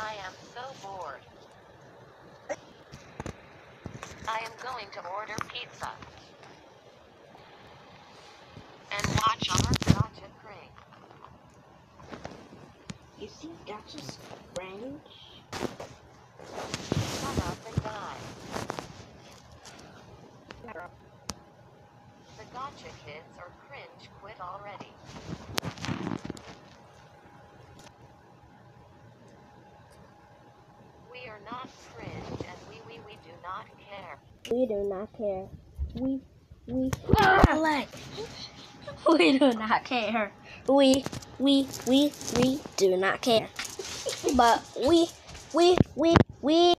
I am so bored. I am going to order pizza. And watch our Gacha crank. You see, that's just strange. Shut up and die. The Gacha kids are cringe quit already. We are not cringe and we we we do not care. We do not care. We we Ah! like we do not care. We we we we do not care. But we we we we do not care.